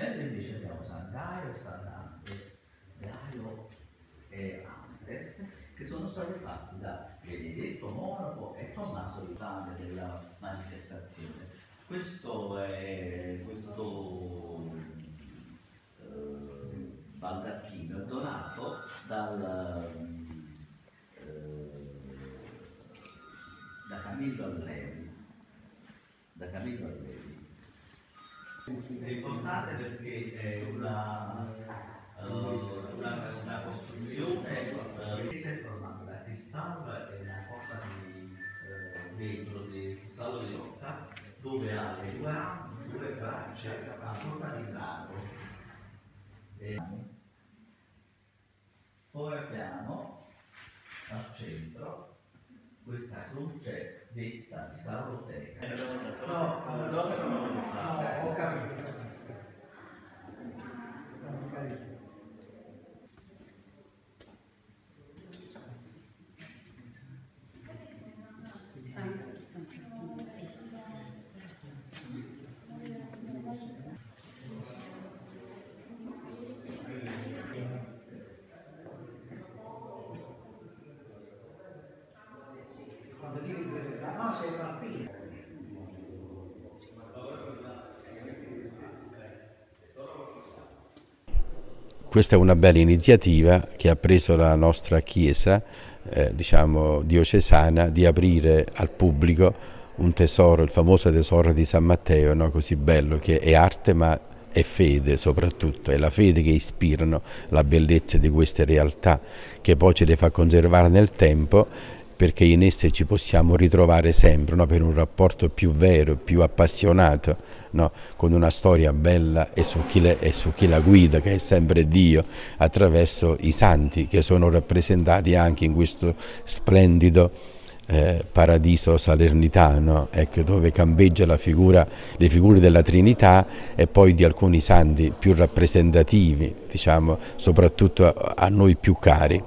Mentre invece abbiamo San Gaio San Antes, Gaio e Antes, che sono stati fatti da Benedetto Monaco e Tommaso di Padre della manifestazione. Questo è questo eh, baldacchino donato dal, eh, da Camillo Allevi. Da Camillo Allevi. È importante perché è una, uh, una, una costruzione che si è formata da cristallo e una porta di uh, vetro di cristallo di rocca dove ha le due, due braccia a forma di drago. E poi abbiamo al centro questa croce detta staroteca. No, no, no, no, Quando tiri la massa è una pina. Questa è una bella iniziativa che ha preso la nostra Chiesa, eh, diciamo diocesana, di aprire al pubblico un tesoro, il famoso tesoro di San Matteo, no? così bello, che è arte ma è fede soprattutto, è la fede che ispirano la bellezza di queste realtà, che poi ce le fa conservare nel tempo perché in esse ci possiamo ritrovare sempre no? per un rapporto più vero, più appassionato, no? con una storia bella e su, le, e su, chi la guida, che è sempre Dio, attraverso i santi che sono rappresentati anche in questo splendido eh, paradiso salernitano, ecco, dove campeggia figura, le figure della Trinità e poi di alcuni santi più rappresentativi, diciamo, soprattutto a, a noi più cari.